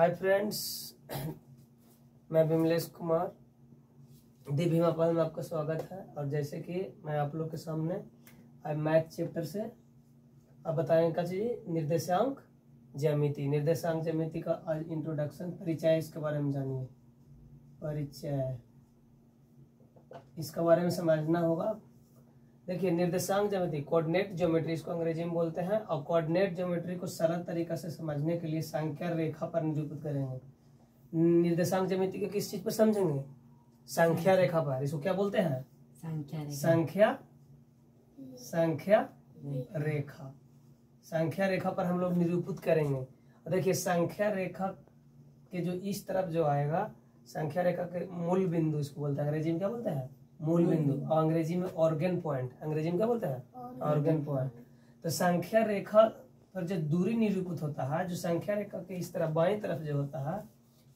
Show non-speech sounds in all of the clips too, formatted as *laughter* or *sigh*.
Hi friends *clears throat* मैं विमलेश कुमार। दी भीमापाल में आपका स्वागत है। और जैसे कि मैं आप लोग के सामने आज मैथ चैप्टर से अब बताएँगे का चाहिए निर्देशांक ज्यामिति। निर्देशांक ज्यामिति का आज इंट्रोडक्शन परिचय इसके बारे में जानिए। परिचय। इसके बारे में समझना होगा। देखिए निर्देशांक ज्यामिति कोऑर्डिनेट ज्योमेट्री इसको अंग्रेज़ी में बोलते हैं और कोऑर्डिनेट ज्योमेट्री को सरल तरीका से समझने के लिए संख्या रेखा पर निरूपित करेंगे। निर्देशांक ज्यामिति को किस चीज़ पर समझेंगे? संख्या रेखा पर। इसको क्या बोलते हैं? संख्या संख्या रेखा। संख्या रेखा पर हम लोग निरूपित करेंगे। और देखिए संख्या रेखा के जो इस तरफ़ जो आएगा संख्या रेखा के मूल बिंदु इसको बोलते हैं। अंग्रेज़ी में क्या बोलते हैं? मूल बिंदु और अंग्रेज़ी में ऑर्गेन पॉइंट अंग्रेज़ी में क्या बोलते हैं? ऑर्गन पॉइंट तो संख्या रेखा पर जो दूरी निरूपित होता है जो संख्या रेखा के इस तरफ़ बाएँ तरफ़ जो होता है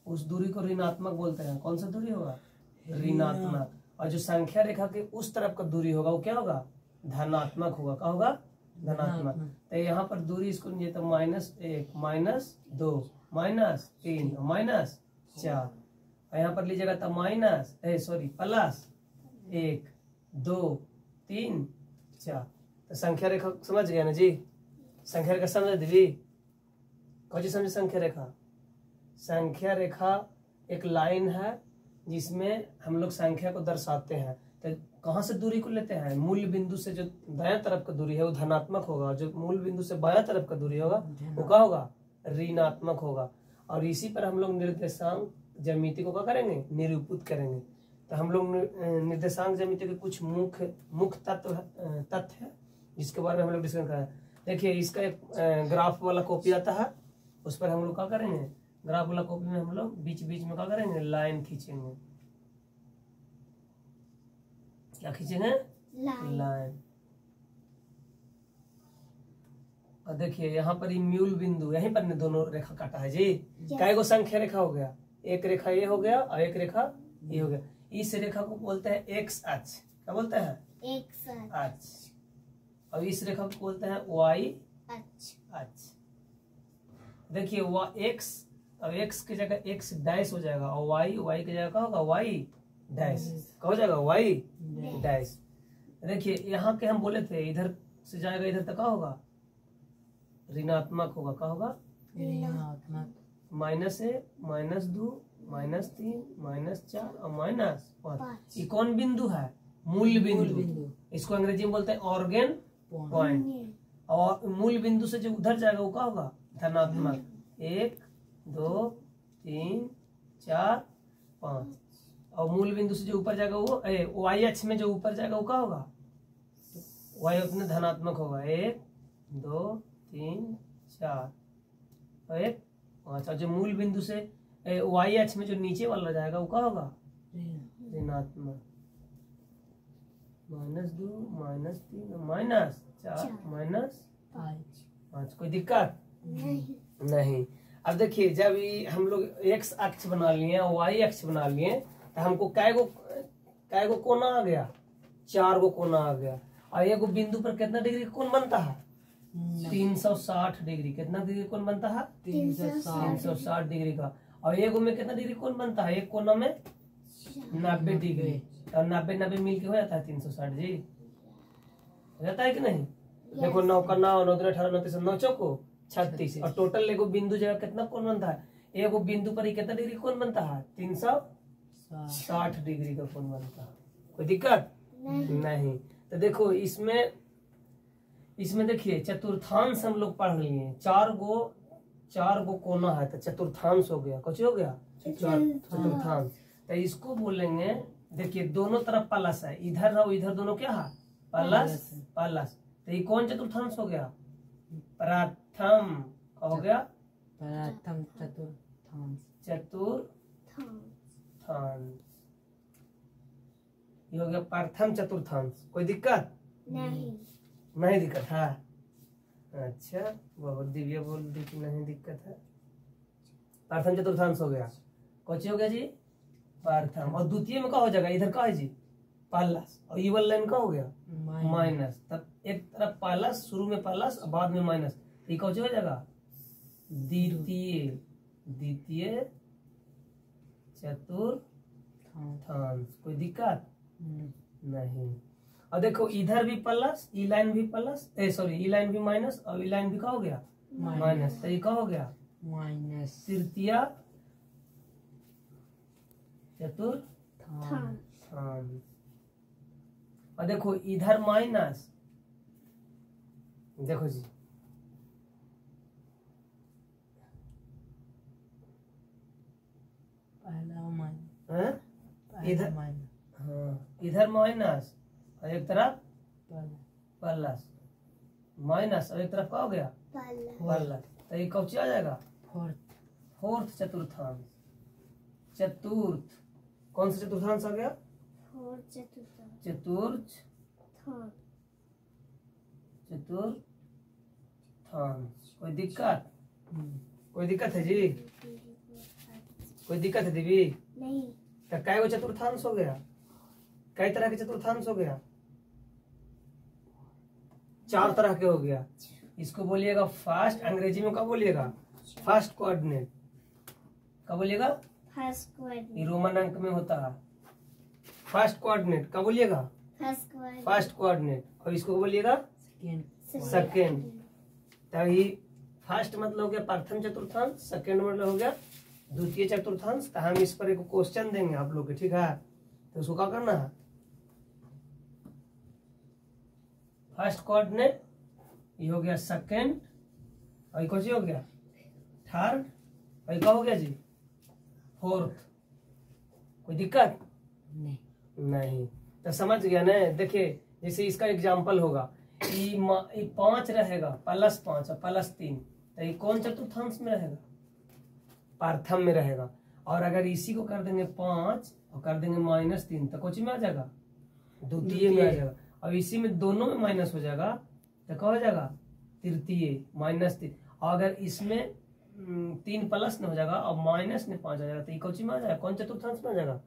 उस दूरी को ऋणात्मक बोलते हैं। कौन सा दूरी होगा? ऋणात्मक। और जो संख्या रेखा के उस तरफ़ का दूरी होगा वो क्या होगा? धनात्मक होगा। क्या होगा? धनात्मक। तो यहाँ पर दूरी इसको लीजिए तो माइनस एक माइनस दो माइनस तीन माइनस चार। और यहाँ पर लीजिएगा तो माइनस सॉरी प्लस एक, दो, तीन, चार। तो संख्या रेखा समझ गया ना जी? संख्या रेखा समझ दीदी कौन समझे संख्या रेखा? संख्या रेखा एक लाइन है जिसमें हम लोग संख्या को दर्शाते हैं। तो कहाँ से दूरी को लेते हैं? मूल बिंदु से जो दाया तरफ़ का दूरी है, वो धनात्मक होगा। और जो मूल बिंदु से बाया तरफ़ का दूरी होगा, वो क्या होगा? ऋणात्मक होगा। और इसी पर हम लोग निर्देशांक ज्यामिति को क्या करेंगे? निरूपित करेंगे। तो हम लोग निर्देशांक ज्यामिति के कुछ मुख्य मुख्य तत्व तथ्य है जिसके बारे में हम लोग डिस्कस करें देखिए इसका एक ग्राफ वाला कॉपी आता है उस पर हम लोग क्या करेंगे? ग्राफ वाला कॉपी में हम लोग बीच बीच में क्या करेंगे? लाइन खींचेंगे। क्या खींचेंगे? लाइन और देखिए यहाँ पर ये मूल बिंदु यहीं पर ने दोनों रेखा काटा है जी? काय गो संख्या रेखा हो गया? एक रेखा ये हो गया और एक रेखा ये हो गया। इस रेखा को बोलते हैं एक्स अक्ष। क्या बोलते हैं? एक साथ अक्ष। और इस रेखा को बोलते हैं वाई अक्ष। देखिए वह एक्स और एक्स की जगह एक्स डैश हो जाएगा और वाई वाई की जगह क्या होगा? वाई डैश क्या हो जाएगा? वाई डैश देखिए यहाँ के हम बोले थे इधर से जाएगा इधर तक क्या होगा? ऋणात्मक होगा। क्या होगा? ऋणात्मक। माइनस ए माइनस दो माइनस तीन माइनस चार और माइनस पाँच। ये कौन बिंदु है? मूल बिंदु। इसको अंग्रेज़ी में बोलते हैं ऑर्गेन पॉइंट और मूल बिंदु से जो उधर जाएगा वो क्या होगा? धनात्मक। एक दो तीन चार पाँच। और मूल बिंदु से जो ऊपर जाएगा वो ए वाई अक्ष में जो ऊपर जाएगा वो क्या होगा? वाई अपने धनात्मक होगा। एक दो तीन चार। और एक पाँच। और जो मूल बिंदु से वाई अक्ष में जो नीचे वाला जाएगा वो क्या होगा? ऋणात्मक। माइनस दो माइनस तीन माइनस चार। माइनस पाँच। कोई दिक्कत? नहीं। नहीं। अब देखिए जब ये हम लोग एक्स अक्ष बना लिए वाई अक्ष बना लिए तो हमको कै गो कै गो कोना आ गया? चार गो कोना आ गया। और एगो बिंदु पर कितना डिग्री का कोण बनता है? तीन सौ साठ डिग्री। कितना डिग्री कोण बनता है? तीन सौ साठ डिग्री का। और एगो में कितना डिग्री कोण बनता है? एक कोना में? नब्बे डिग्री और नब्बे नब्बे मिल के हो जाता है तीन सौ साठ जी? हो जाता है कि नहीं? देखो नौ का नौ नौ दूनी अठारह नौ तीस नौ चौको? छत्तीस। और टोटल एगो बिंदु जगह कितना कोण बनता है? एगो बिंदु पर ही कितना डिग्री कोण बनता है? तीन सौ साठ डिग्री का कोण बनता है? कोई दिक्कत? नहीं। तो देखो इसमें इसमें देखिए चतुर्थांश हम लोग पढ़ लिए। हैं। चार गो चार गो कोना है तो चतुर्थांश हो गया। कुछ हो गया? चतुर्थांश। तो इसको बोलेंगे देखिए दोनों तरफ़ प्लस है। इधर और इधर दोनों क्या है? प्लस प्लस तो ये कौन चतुर्थांश हो गया? प्रथम हो गया। प्रथम चतुर्थांश। चतुर्थांश। ये हो गया प्रथम चतुर्थांश। कोई दिक्कत? नहीं। नहीं दिक्कत है। अच्छा बहुत दिव्या बोल दी कि नहीं दिक्कत है। प्रथम चतुर्थांश हो गया। कौची हो गया जी? प्रथम। और द्वितीय में क्या हो जाएगा? इधर क्या है जी? प्लस। और ये वाला लाइन क्या हो गया? माइनस। तब एक तरफ़ प्लस शुरू में प्लस और बाद में माइनस। ये कौन हो जाएगा? द्वितीय। द्वितीय चतुर्थांश। कोई दिक्कत? नहीं। और देखो इधर भी प्लस ई लाइन भी प्लस सॉरी ई लाइन भी माइनस और ई लाइन भी का हो गया? माइनस। तो ये का हो गया? माइनस। तृतीय थाम और देखो इधर माइनस देखो जी। पहला माइनस। इधर- माइनस। हाँ इधर माइनस और एक तरफ़ प्लस माइनस और एक तरफ़ का हो गया? प्लस तो ये कौची आ जाएगा? फोर्थ। फोर्थ चतुर्थांश। चतुर्थ। कौन सा चतुर्थांश आ गया? चतुर्थ। चतुर्थांश। कोई दिक्कत? हम्म, कोई दिक्कत है जी? कोई दिक्कत है दीदी? नहीं। तो कै गो चतुर्थांश हो गया? कई तरह के चतुर्थांश हो गया? चार तरह के हो गया। इसको बोलिएगा फास्ट अंग्रेज़ी में क्या बोलिएगा? फास्ट कोऑर्डिनेट क्या बोलिएगा? फ़र्स्ट ये रोमन अंक में होता है। फास्ट कोऑर्डिनेट क्या बोलिएगा? फ़र्स्ट फास्ट कोऑर्डिनेट और इसको बोलिएगा? सेकेंड सेकेंड तो फ़र्स्ट मतलब हो गया प्रथम चतुर्थांश सेकेंड मतलब हो गया द्वितीय चतुर्थांश। तो हम इस पर एक क्वेश्चन देंगे आप लोग के ठीक है? तो उसको क्या करना है? फ़र्स्ट कोऑर्डिनेट ये हो गया सेकेंड और ये कौन सी हो गया? थर्ड और ये क्या हो गया जी? फोर्थ। कोई दिक्कत? नहीं। नहीं। तो समझ गया ना? देखिए जैसे इसका एग्ज़ाम्पल होगा ये ये पाँच रहेगा प्लस पाँच और प्लस तीन। तो ये कौन चतुर्थांश में रहेगा? पार्थम में रहेगा। और अगर इसी को कर देंगे पाँच और कर देंगे माइनस तीन तो कोची में आ जाएगा? द्वितीय में आ जाएगा। और इसी में दोनों में माइनस हो जाएगा तो क्या हो जाएगा? तृतीय माइनस तीन। और अगर इसमें तीन प्लस में हो जाएगा और माइनस में पाँच हो जाएगा तो ये कोची में आ जाएगा? कौन चतुर्थांश में आ जाएगा?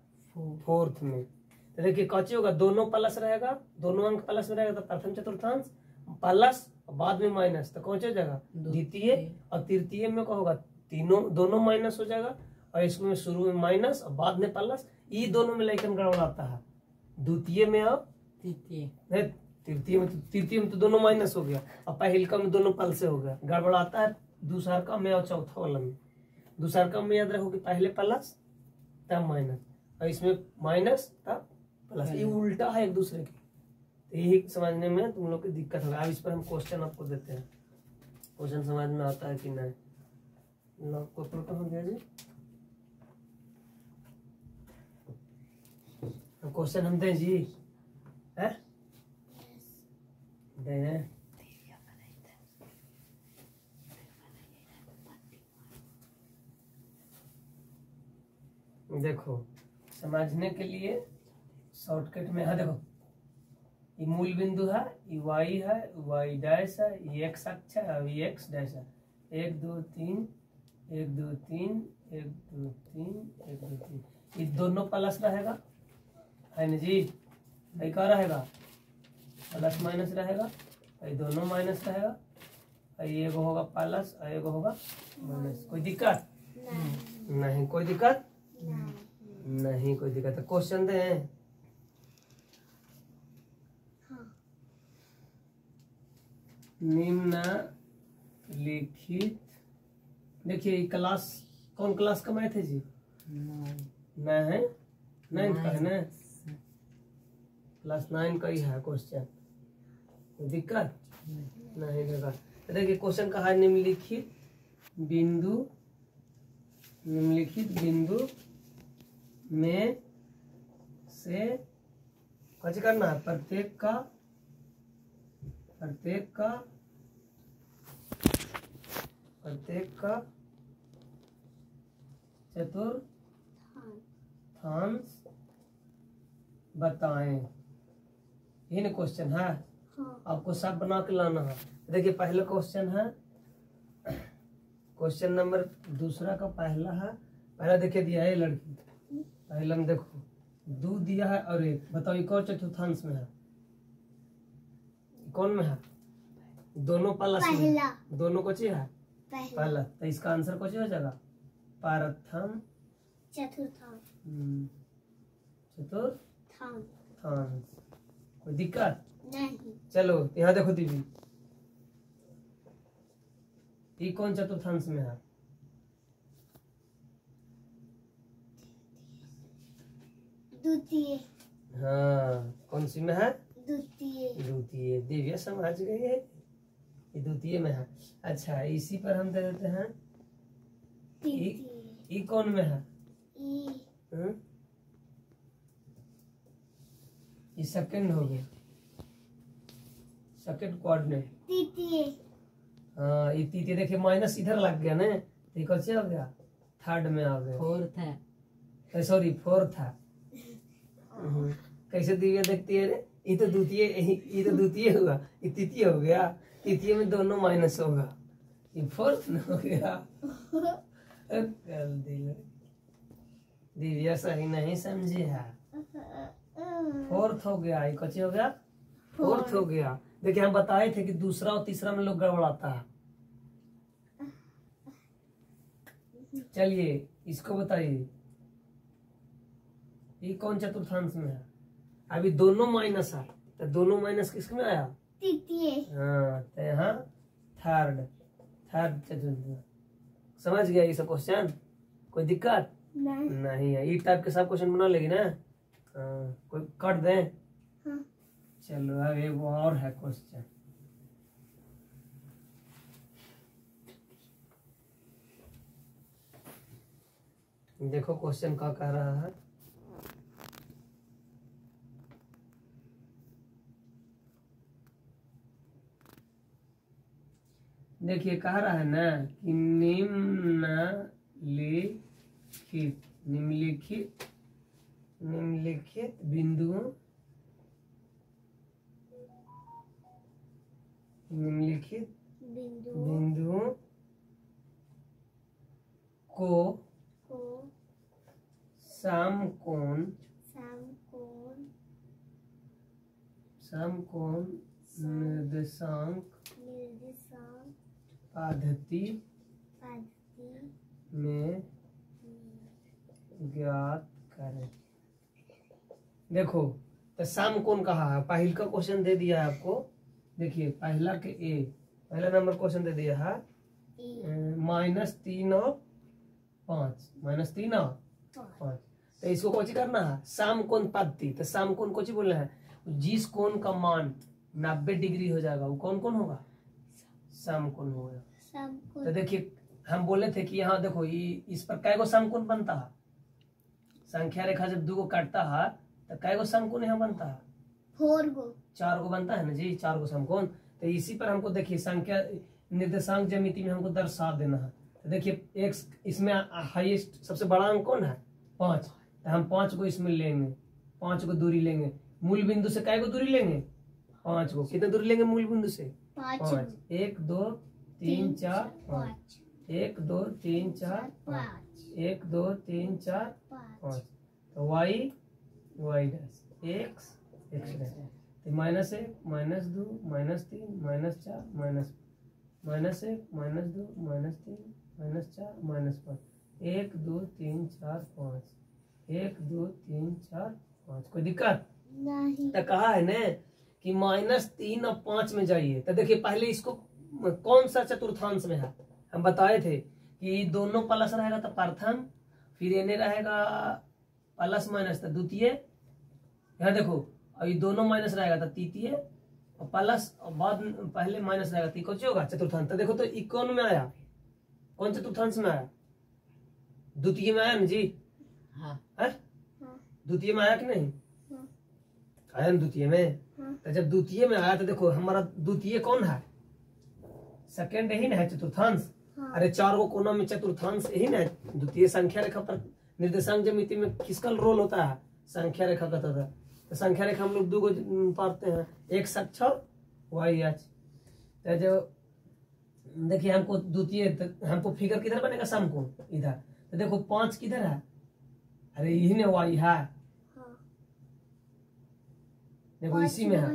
फोर्थ। में। तो देखिए कौची होगा दोनों प्लस रहेगा दोनों अंक प्लस में रहेगा तो प्रथम चतुर्थांश प्लस बाद में माइनस तो कौन हो जाएगा? द्वितीय और तृतीय में क्या होगा? तीनों दोनों माइनस हो जाएगा और इसमें शुरू में माइनस और बाद में प्लस ये दोनों में लेकिन गड़बड़ाता है। द्वितीय में और तृतीय। तृतीय में तो तृतीय में तो दोनों माइनस हो गया। और पहिलका में दोनों पल से हो गया। गड़बड़ाता है दूसरा का में और चौथा वाला में। दूसरा का में याद रखो कि पहले प्लस तब माइनस और इसमें माइनस तब प्लस ये उल्टा है एक दूसरे के। तो यही समझने में तुम लोग की दिक्कत होगा। अब इस पर हम क्वेश्चन आपको देते हैं। क्वेश्चन समझ में आता है कि नहीं? लॉग को प्रोटो हो गया जी। क्वेश्चन हम दें जी। है? दें देखो, समझने के लिए शॉर्टकट में, है, देखो। ये मूल बिंदु है, ये वाई है वाई डैश है, ये एक्स अक्ष है, और ये एक्स डैश है। एक, दो, तीन, एक, दो, तीन, एक, दो, तीन, एक, दो, तीन। ये दोनों प्लस रहेगा? है ना जी? ये क्या रहेगा। प्लस माइनस रहेगा ये दोनों माइनस रहेगा ये एगो होगा प्लस और एगो होगा माइनस। कोई दिक्कत? नहीं। नहीं कोई दिक्कत? नहीं। कोई दिक्कत। है क्वेश्चन दे। हाँ। निम्न लिखित। देखिए क्लास कौन क्लास का मैथ है जी? नाइन है नाइन्थ का है ना? क्लास नाइन का ही है क्वेश्चन दिक्कत? नहीं लगा तो देखिए क्वेश्चन कहा है निम्नलिखित? बिंदु निम्नलिखित बिंदु में से कुछ करना है? प्रत्येक का प्रत्येक का प्रत्येक का चतुर्थांश बताएँ। यही ना क्वेश्चन है। हाँ। आपको सब बना के लाना है। देखिए पहला क्वेश्चन है। क्वेश्चन नंबर दूसरा का पहला है। पहला देखिए दिया है लड़की। पहला में देखो दो दिया है और एक। बताओ ये कौन चतुर्थांश में है? कौन में है? दोनों प्लस में दोनों को चाहिए? है पहला। तो इसका आंसर कौन हो जाएगा? प्रथम। चतुर्थांश। हम्म, चतुर्थ थांश कोई दिक्कत? नहीं। चलो यहाँ देखो दीदी। ये कौन चतुर्थांश में है? द्वितीय। हाँ कौन सी में है? द्वितीय। द्वितीय। दिव्य समझ गई है। ये द्वितीय में है। अच्छा इसी पर हम दे देते हैं। ये कौन में है ई हम्म? ये सेकंड हो गया। सेकंड कोऑर्डिनेट तृतीय। हाँ ये तीतीय देखिए माइनस इधर लग गया ना तो ये कैसे हो गया? थर्ड में आ गया। फोर्थ है। सॉरी फोर्थ है। हम्म, कैसे दिव्य देखती है रे? ये तो द्वितीय ये तो द्वितीय हुआ। ये तृतीय हो गया। तृतीय में दोनों माइनस होगा। ये फोर्थ में हो गया। *laughs* दिव्या सही नहीं समझी है। फोर्थ हो गया ये कच्चे हो गया? फोर्थ। हो गया। देखिए हम बताए थे कि दूसरा और तीसरा में लोग गड़बड़ाता है। चलिए इसको बताइए। ये कौन चतुर्थांश में है? अभी दोनों माइनस है। तो दोनों माइनस किसमें आया? तृतीय। हाँ तो यहाँ थर्ड थर्ड चतुर्थ समझ गया ये सब क्वेश्चन कोई दिक्कत? नहीं। नहीं है। ये टाइप के सब क्वेश्चन बना लेगी ना? हाँ, कोई कट दें। हाँ। चलो अब एगो और है क्वेश्चन देखो क्वेश्चन क्या कह रहा है। देखिए कह रहा है ना कि निम्नलिखित निम्नलिखित निम्नलिखित बिंदुओं निम्नलिखित बिंदुओं को को समकोण समकोण समकोण निर्देशांक निर्देशांक पद्धति पद्धति में ज्ञात करें। देखो तो समकोण कहा? है पहल का क्वेश्चन दे दिया है आपको। देखिए पहला के ए पहला नंबर क्वेश्चन दे दिया है। माइनस तीन और पाँच। माइनस तीन और पाँच। तो इसको कौची करना है? साम कोण पद्धति तो साम कोण कौची बोलना है? जिस कोण का मान नब्बे डिग्री हो जाएगा वो कौन कौन होगा? साम कोण होगा। तो देखिए हम बोले थे कि यहाँ देखो ये इस पर कै गो समकोण बनता है? संख्या रेखा जब दो गो काटता है तो कै गो समकोण यहाँ बनता? है फोर गो। चार गो बनता है ना जी? चार गो समकोण तो इसी पर हमको देखिए संख्या निर्देशांक ज्यामिति में हमको दर्शा देना है। तो देखिए एक इसमें हाईएस्ट सबसे बड़ा अंक कौन है? पाँच। तो हम पाँच गो इसमें लेंगे। पाँच गो दूरी लेंगे। मूल बिंदु से कै गो दूरी लेंगे? पाँच गो। कितने दूरी लेंगे मूल बिंदु से? पाँच। एक दो तीन चार पाँच। एक दो तीन चार पाँच। एक दो तीन चार पाँच। तो Y Y dash X X dash. तो माइनस एक माइनस दो माइनस तीन माइनस चार माइनस माइनस एक माइनस दो माइनस तीन माइनस चार माइनस पाँच। एक दो तीन चार पाँच। एक दो तीन चार पाँच। कोई दिक्कत? नहीं। तो कहा है ना कि माइनस तीन और पाँच में जाइए। तो देखिए पहले इसको कौन सा चतुर्थांश में है? हम बताए थे कि दोनों प्लस रहेगा तो प्रथम फिर एने रहेगा प्लस माइनस। तो द्वितीय यहाँ देखो और ये दोनों माइनस रहेगा तो तृतीय और प्लस और बाद पहले माइनस रहेगा तो कौन होगा? चतुर्थांश। तो देखो तो ये कौन में आया। कौन चतुर्थांश में आया? द्वितीय में आया ना जी? हाँ। हाँ? द्वितीय में आया कि नहीं? हाँ। आया ना द्वितीय में? हाँ। तो जब द्वितीय में आया तो देखो हमारा द्वितीय कौन है? सेकेंड यही ना है चतुर्थांश। हाँ। अरे चार गो कोना में चतुर्थांश यही ना द्वितीय संख्या रेखा पर निर्देशांक ज्यामिति में किसका रोल होता है? संख्या रेखा का तथा। तो संख्या रेखा हम लोग दो गो पढ़ते हैं। एक सक्षर वाई एच तो जो देखिए हमको द्वितीय तो हमको फिगर किधर बनेगा समकोण इधर। तो देखो पाँच किधर है? अरे यही ना वाई है। हाँ। देखो इसी में है।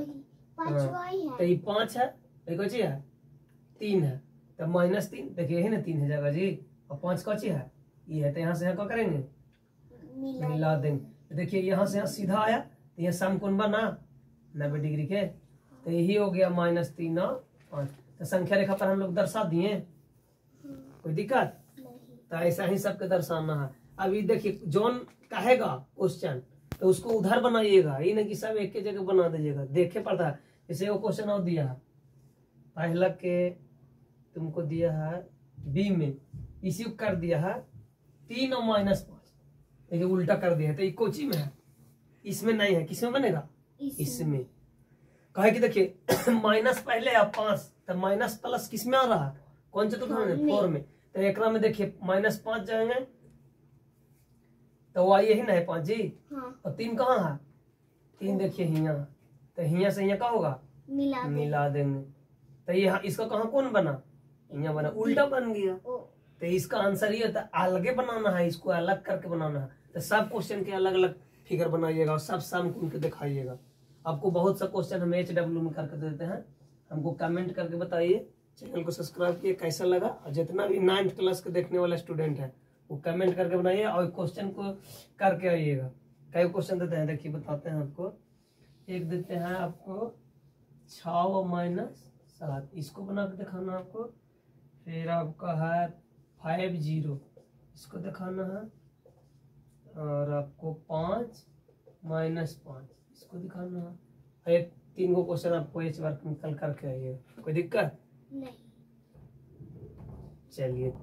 पांचवा तो ये पाँच है ये कौची है तीन है। तो माइनस तीन देखिए यही ना तीन है जगह जी। और पाँच कौची है? ये है तो यहाँ से यहाँ क्या करेंगे? मिला मिला देंगे। देखिए यहाँ से यहाँ सीधा आया। तो यहाँ समकोण बना? नब्बे डिग्री के। तो यही हो गया माइनस तीन और पाँच। तो संख्या रेखा पर हम लोग दर्शा दिए। कोई दिक्कत? तो ऐसा ही सबके दर्शाना है। अभी देखिए जोन कहेगा क्वेश्चन तो उसको उधर बनाइएगा। ये नहीं कि सब एक जगह बना दीजिएगा। देखे पड़ता है। जैसे वो क्वेश्चन और दिया है। पहला के तुमको दिया है बी में। इसी कर दिया है तीन और माइनस पाँच। देखिए उल्टा कर दिया है। तो ये कोची में है। इसमें नहीं है किसमें बनेगा? इसमें। कहे कि देखिए *clears throat* माइनस पहले है पाँच तो माइनस प्लस किसमें आ रहा है? कौन से तो फोर में। फोर में। तो एकरा में देखिए माइनस पाँच जाएँगे। तो वो यही ना है पाँच जी? हाँ। और तीन कहाँ है? तीन देखिए हिया। तो हिया से हिया का होगा? मिला दे मिला देंगे। तो ये इसका कहाँ कौन बना? हिया बना। उल्टा बन गया। तो इसका आंसर ये होता है अलगे बनाना है इसको अलग करके बनाना है। तो सब क्वेश्चन के अलग अलग फिगर बनाइएगा और सब सम के दिखाइएगा। आपको बहुत सा क्वेश्चन हम एच डब्ल्यू में करके देते हैं। हमको कमेंट करके बताइए चैनल को सब्सक्राइब किए, कैसा लगा? और जितना भी नाइन्थ क्लास के देखने वाला स्टूडेंट है, वो कमेंट करके बनाइए और क्वेश्चन को करके आइएगा। कई क्वेश्चन देते हैं, देखिए, बताते हैं आपको। एक देते हैं आपको छ माइनस सात। इसको बना के दिखाना आपको। फिर आपका है फाइव ज़ीरो इसको दिखाना है। और आपको पाँच माइनस पाँच। इसको दिखाना। है तीन गो क्वेश्चन आपको एच बार निकल करके आइए कोई दिक्कत? नहीं। चलिए।